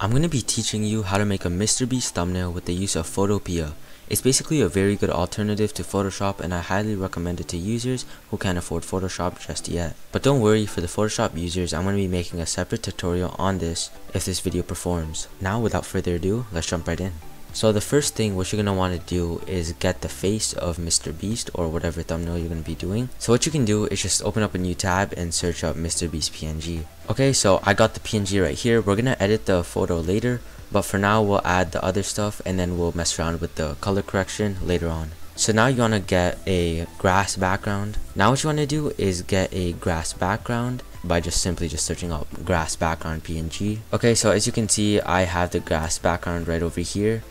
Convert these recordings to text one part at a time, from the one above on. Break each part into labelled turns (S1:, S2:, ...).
S1: I'm going to be teaching you how to make a MrBeast thumbnail with the use of Photopea. It's basically a very good alternative to Photoshop and I highly recommend it to users who can't afford Photoshop just yet. But don't worry, for the Photoshop users, I'm going to be making a separate tutorial on this if this video performs. Now without further ado, let's jump right in. So the first thing what you're going to want to do is get the face of Mr. Beast or whatever thumbnail you're going to be doing. So what you can do is just open up a new tab and search up Mr. Beast PNG. Okay, so I got the PNG right here. We're going to edit the photo later, but for now we'll add the other stuff and then we'll mess around with the color correction later on. So now you want to get a grass background. Now what you want to do is get a grass background by just simply just searching up grass background PNG. Okay, so as you can see, I have the grass background right over here.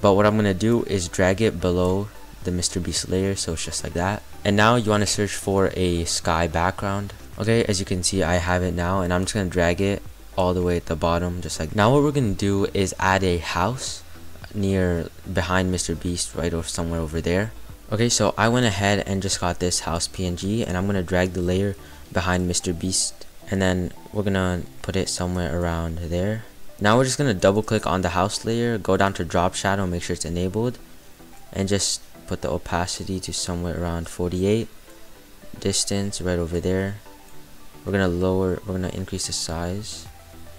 S1: But what I'm going to do is drag it below the Mr. Beast layer, so it's just like that. And now you want to search for a sky background. Okay, as you can see, I have it now, and I'm just going to drag it all the way at the bottom, just like now what we're going to do is add a house near behind Mr. Beast right or somewhere over there. Okay, so I went ahead and just got this house PNG, and I'm going to drag the layer behind Mr. Beast, and then we're going to put it somewhere around there. Now we're just going to double click on the house layer, go down to drop shadow, make sure it's enabled, and just put the opacity to somewhere around 48. Distance right over there. We're going to lower, we're going to increase the size,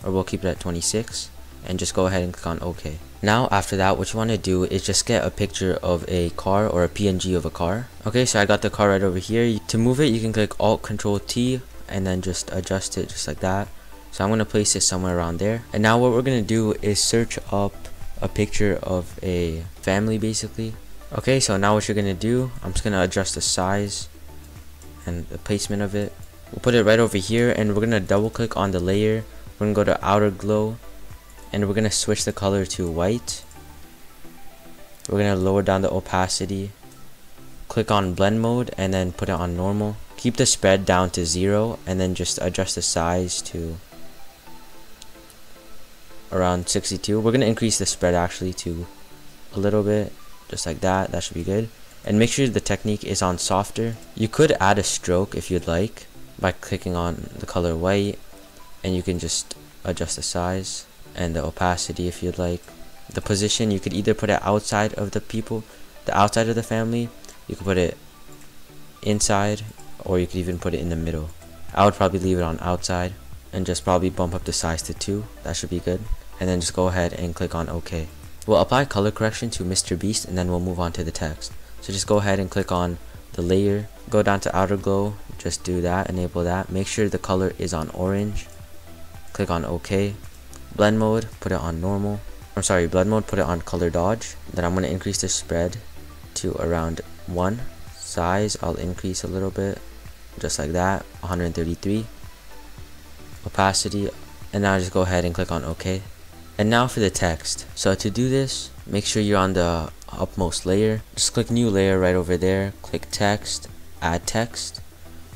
S1: or we'll keep it at 26, and just go ahead and click on OK. Now after that, what you want to do is just get a picture of a car or a PNG of a car. Okay, so I got the car right over here. To move it, you can click Alt Control T and then just adjust it just like that so I'm going to place it somewhere around there. And now what we're going to do is search up a picture of a family basically. Okay so now what you're going to do I'm just going to adjust the size and the placement of it. We'll put it right over here and we're going to double click on the layer. We're going to go to outer glow and we're going to switch the color to white. We're going to lower down the opacity. Click on blend mode and then put it on normal. Keep the spread down to zero and then just adjust the size to around 62 we're going to increase the spread actually to a little bit just like that. That should be good. And make sure the technique is on softer. You could add a stroke if you'd like by clicking on the color white and you can just adjust the size and the opacity if you'd like. The position you could either put it outside of the people the outside of the family. You could put it inside or you could even put it in the middle. I would probably leave it on outside and just probably bump up the size to 2 that should be good and then just go ahead and click on OK. We'll apply color correction to Mr. Beast and then we'll move on to the text. So just go ahead and click on the layer, go down to outer glow, just do that, enable that. Make sure the color is on orange. Click on OK. Blend mode, put it on normal. I'm sorry, blend mode, put it on color dodge. Then I'm going to increase the spread to around 1. Size, I'll increase a little bit, just like that, 133. Opacity, and now just go ahead and click on OK. And now for the text. So to do this, make sure you're on the upmost layer. Just click new layer right over there. Click text, add text,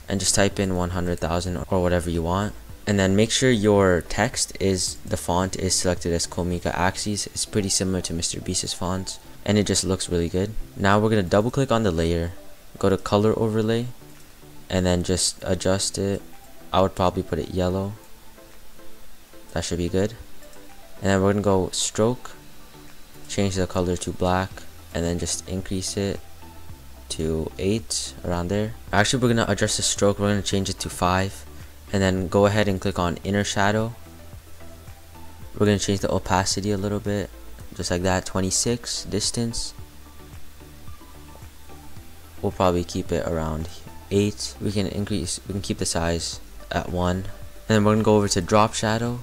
S1: and just type in 100,000 or whatever you want. And then make sure your text is, the font is selected as Komika Axis. It's pretty similar to Mr. Beast's fonts. And it just looks really good. Now we're to double click on the layer. Go to color overlay. And then just adjust it. I would probably put it yellow. That should be good and then we're gonna go stroke change the color to black and then just increase it to 8 around there. Actually we're gonna adjust the stroke we're gonna change it to 5 and then go ahead and click on inner shadow. We're gonna change the opacity a little bit just like that 26 distance. We'll probably keep it around 8 we can increase we can keep the size at 1 and then we're gonna go over to drop shadow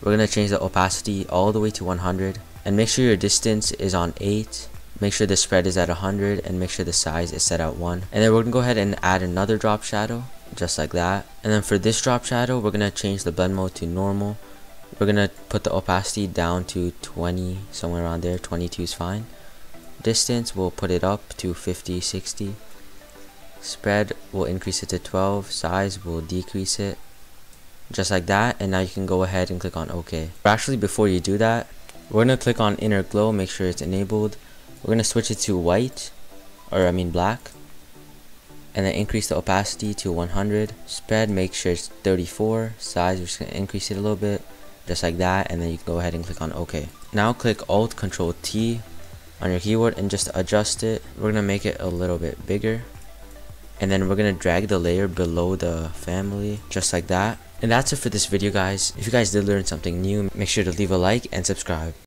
S1: we're going to change the opacity all the way to 100 and make sure your distance is on 8 make sure the spread is at 100 and make sure the size is set at 1 and then we're to go ahead and add another drop shadow just like that. And then for this drop shadow we're going to change the blend mode to normal. We're going to put the opacity down to 20 somewhere around there. 22 is fine. Distance we'll put it up to 50 60 spread we'll increase it to 12 size we'll decrease it just like that and now you can go ahead and click on OK. But actually before you do that we're going to click on inner glow make sure it's enabled. We're going to switch it to white or I mean black and then increase the opacity to 100 spread make sure it's 34 size we're just going to increase it a little bit just like that and then you can go ahead and click on OK. Now click alt control T on your keyboard and just adjust it. We're going to make it a little bit bigger and then we're going to drag the layer below the family just like that and that's it for this video guys. If you guys did learn something new, make sure to leave a like and subscribe.